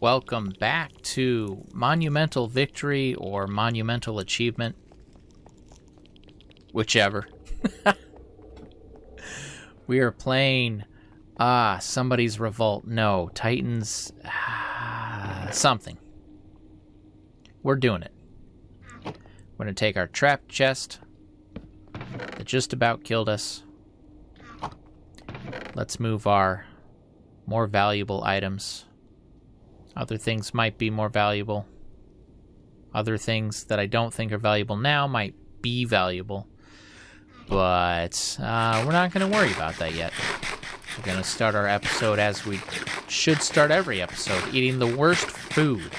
Welcome back to Monumental Victory or Monumental Achievement. Whichever. we are playing. Ah, somebody's revolt. No, Titans. Ah, something. We're doing it. We're going to take our trap chest that just about killed us. Let's move our more valuable items. Other things might be more valuable. Other things that I don't think are valuable now might be valuable. But uh, we're not going to worry about that yet. We're going to start our episode as we should start every episode, eating the worst food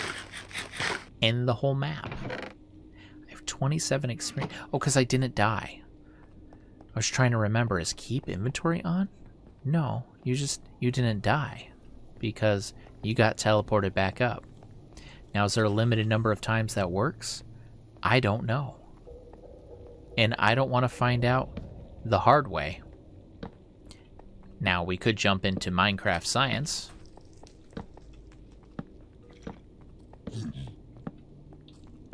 in the whole map. I have 27 experience. Oh, because I didn't die. I was trying to remember, is keep inventory on? No, you just, you didn't die. Because you got teleported back up. Now, is there a limited number of times that works? I don't know. And I don't want to find out the hard way. Now, we could jump into Minecraft science.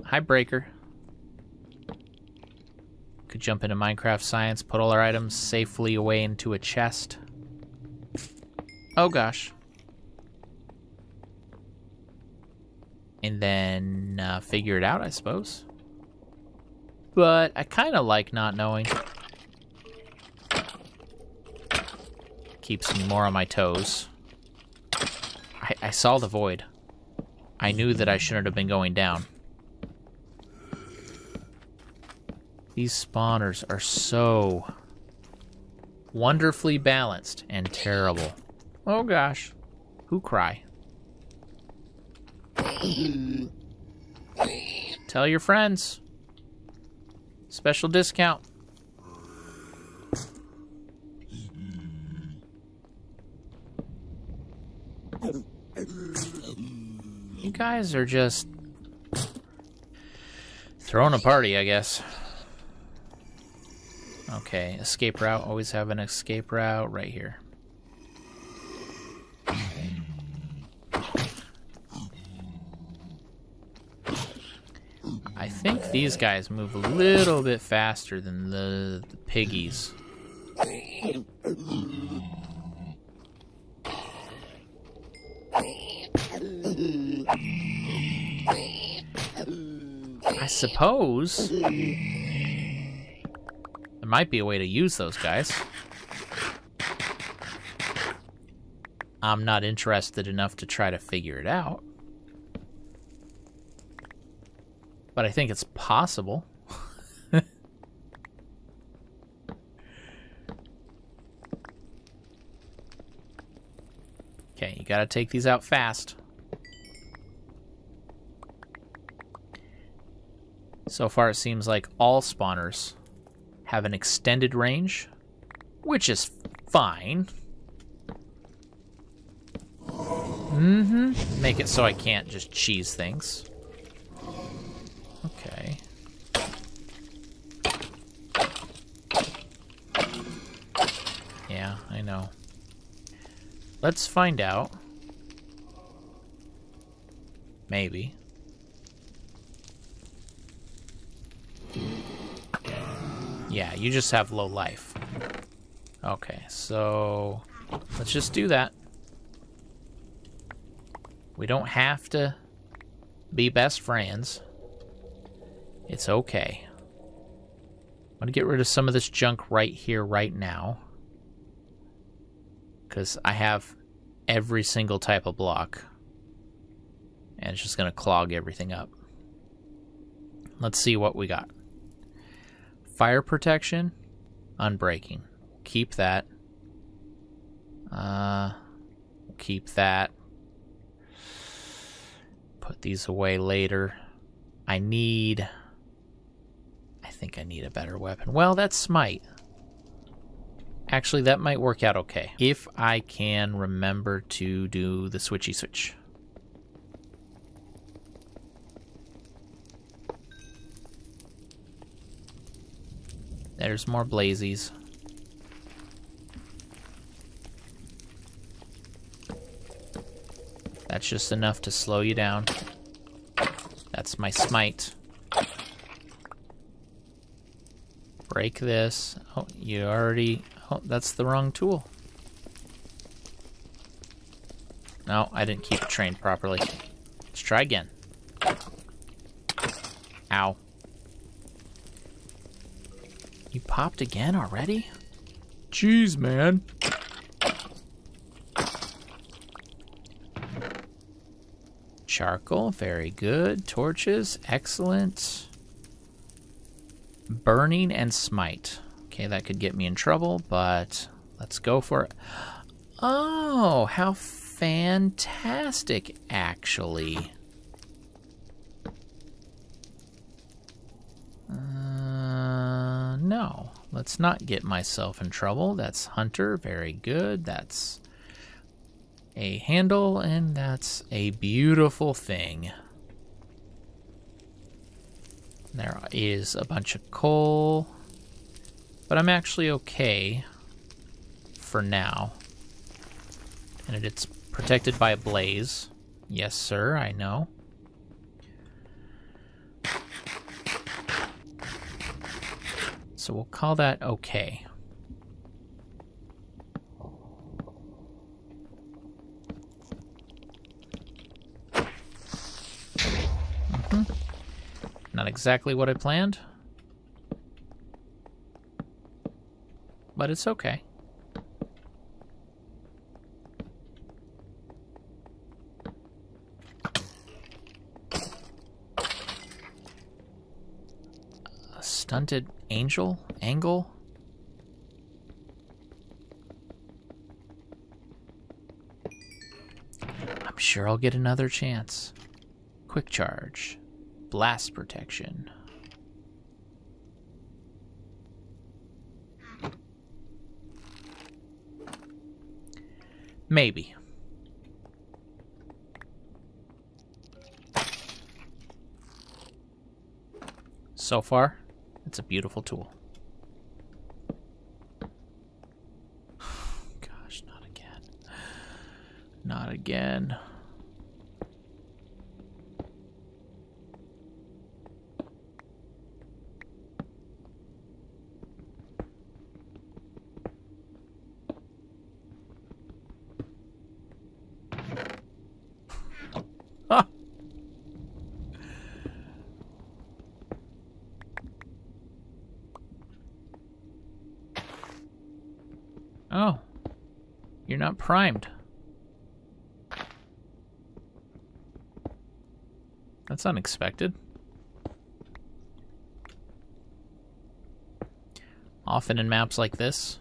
Hi, Breaker. Could jump into Minecraft science, put all our items safely away into a chest. Oh gosh. and then uh, figure it out, I suppose. But I kind of like not knowing. Keeps me more on my toes. I, I saw the void. I knew that I shouldn't have been going down. These spawners are so wonderfully balanced and terrible. Oh gosh. Who cry? Tell your friends. Special discount. You guys are just throwing a party, I guess. Okay, escape route. Always have an escape route right here. I think these guys move a little bit faster than the, the piggies. I suppose there might be a way to use those guys. I'm not interested enough to try to figure it out. But I think it's possible. okay, you gotta take these out fast. So far it seems like all spawners have an extended range, which is fine. Mm-hmm. Make it so I can't just cheese things. Okay. Yeah, I know. Let's find out. Maybe. Yeah, you just have low life. Okay, so let's just do that. We don't have to be best friends. It's okay. I'm going to get rid of some of this junk right here, right now. Because I have every single type of block. And it's just going to clog everything up. Let's see what we got. Fire protection, unbreaking. Keep that. Uh, keep that. Put these away later. I need I think I need a better weapon. Well, that's Smite. Actually, that might work out okay. If I can remember to do the switchy switch. There's more blazies. That's just enough to slow you down. That's my smite. Break this. Oh, you already... Oh, that's the wrong tool. No, I didn't keep it trained properly. Let's try again. Ow. You popped again already? Jeez, man. Charcoal, very good. Torches, excellent. Burning and smite. Okay, that could get me in trouble, but let's go for it. Oh, how fantastic, actually. Uh, no, let's not get myself in trouble. That's Hunter, very good. That's a handle, and that's a beautiful thing. There is a bunch of coal, but I'm actually okay for now. And it's protected by a blaze. Yes, sir, I know. So we'll call that okay. Mm -hmm. Not exactly what I planned. But it's okay. stunted angel? Angle? I'm sure I'll get another chance. Quick charge. Blast protection. Maybe. So far, it's a beautiful tool. Gosh, not again. Not again. Oh. You're not primed. That's unexpected. Often in maps like this,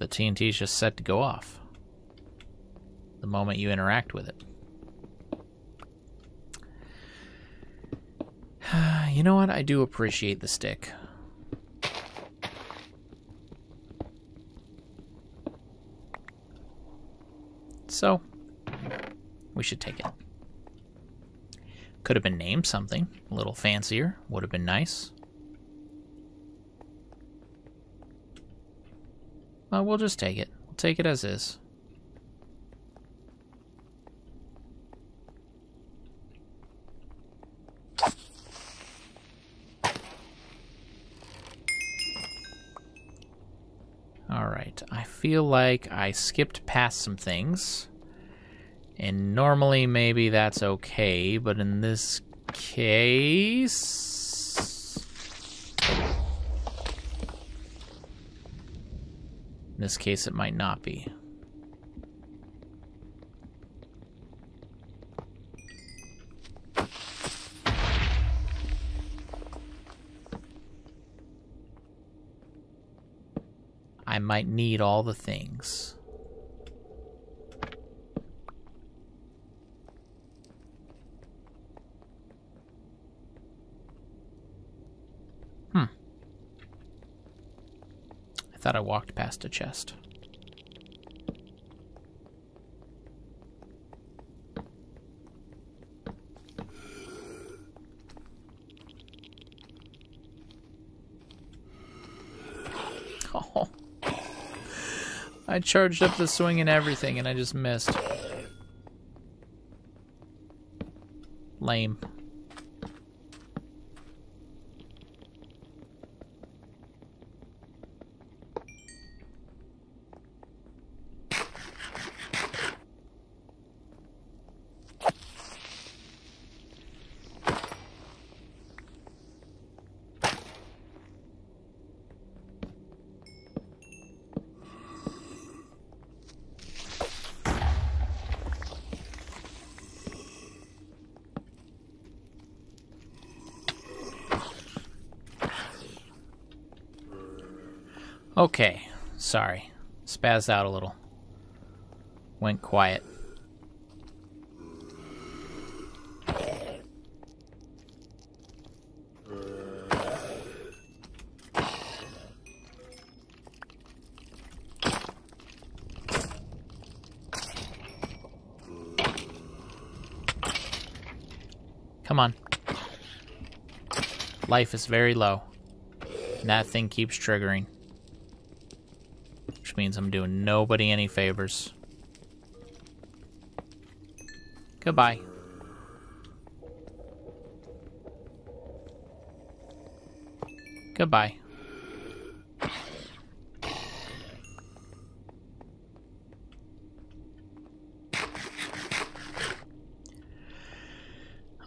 the TNT is just set to go off the moment you interact with it. you know what? I do appreciate the stick. So, we should take it. Could have been named something a little fancier, would have been nice. Well, we'll just take it. We'll take it as is. Alright, I feel like I skipped past some things. And normally maybe that's okay, but in this case... In this case it might not be. Might need all the things. Hmm. I thought I walked past a chest. I charged up the swing and everything, and I just missed. Lame. Okay, sorry. Spazzed out a little. Went quiet. Come on. Life is very low. And that thing keeps triggering means I'm doing nobody any favors. Goodbye. Goodbye.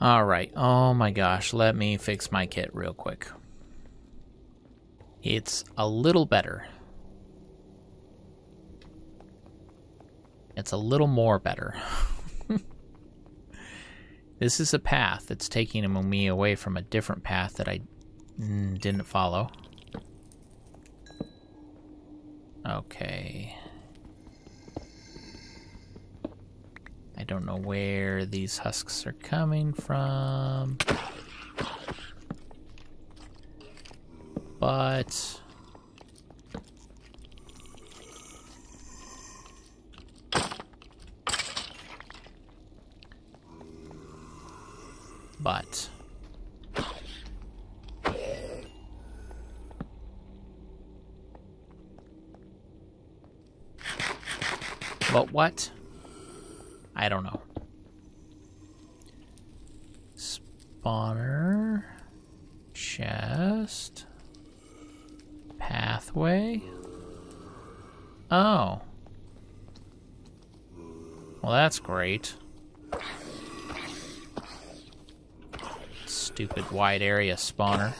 Alright, oh my gosh, let me fix my kit real quick. It's a little better. It's a little more better. this is a path that's taking me away from a different path that I mm, didn't follow. Okay. I don't know where these husks are coming from. But but... But what? I don't know. Spawner. Chest. Pathway. Oh. Well, that's great. Stupid wide area spawner.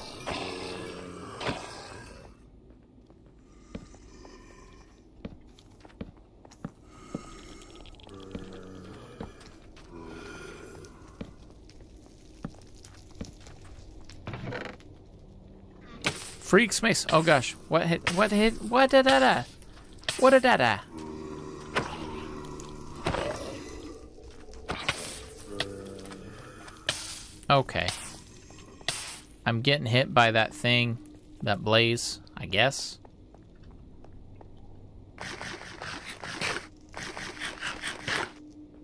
Freaks mace. Oh gosh. What hit? What hit? What da da da? What a da da? Okay. I'm getting hit by that thing, that blaze, I guess. I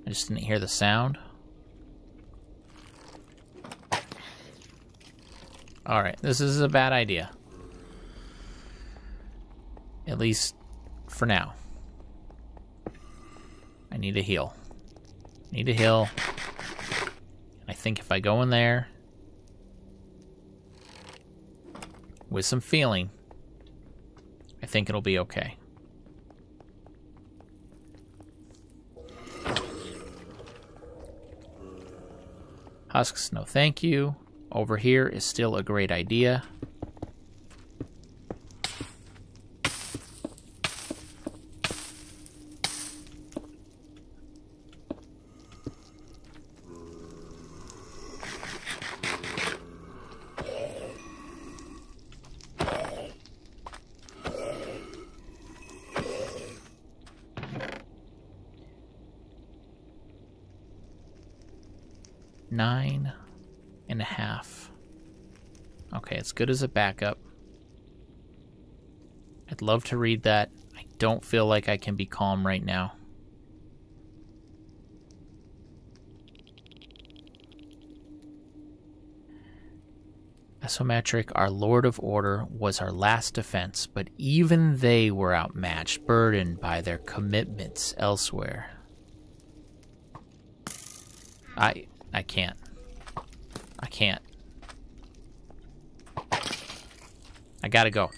just didn't hear the sound. Alright, this is a bad idea. At least for now. I need a heal. Need a heal. I think if I go in there, with some feeling, I think it'll be okay. Husks, no thank you. Over here is still a great idea. Nine and a half. Okay, it's good as a backup. I'd love to read that. I don't feel like I can be calm right now. Asometric, our Lord of Order, was our last defense, but even they were outmatched, burdened by their commitments elsewhere. I I can't. I can't. I gotta go.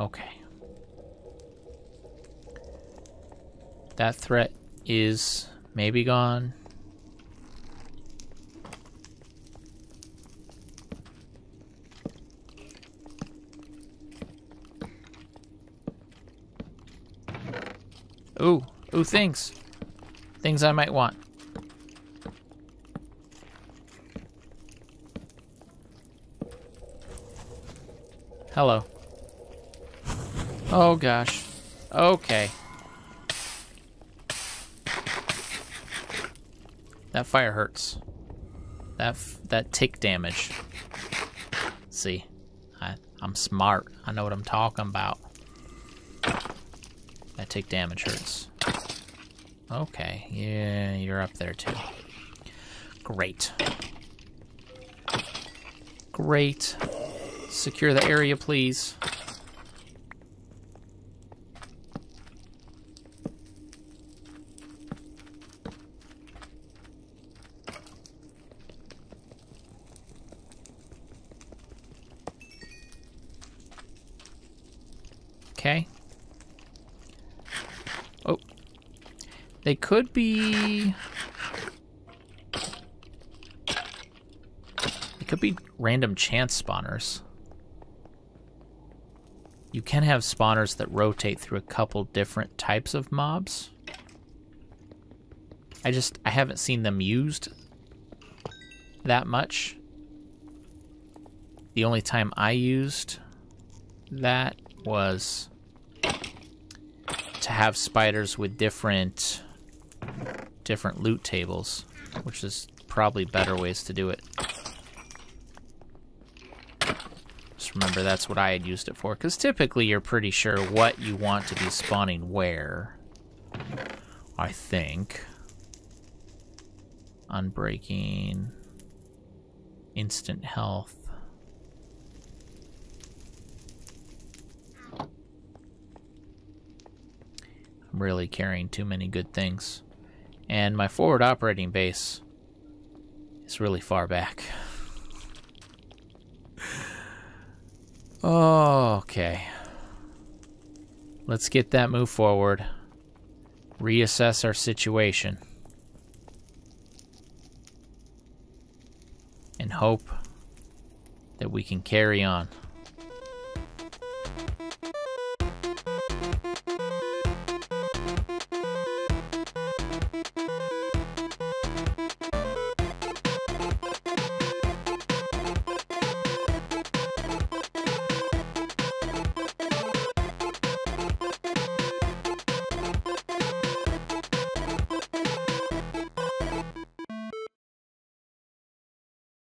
Okay. That threat is maybe gone. Ooh, ooh, things. Things I might want. Hello. Oh gosh. Okay. That fire hurts. That that tick damage. See, I I'm smart. I know what I'm talking about. Tick damage hurts. Okay, yeah, you're up there too. Great. Great. Secure the area, please. Okay. Oh. They could be... They could be random chance spawners. You can have spawners that rotate through a couple different types of mobs. I just, I haven't seen them used that much. The only time I used that was to have spiders with different different loot tables, which is probably better ways to do it. Just remember that's what I had used it for, because typically you're pretty sure what you want to be spawning where. I think. Unbreaking. Instant health. I'm really carrying too many good things. And my forward operating base is really far back. okay. Let's get that move forward. Reassess our situation. And hope that we can carry on.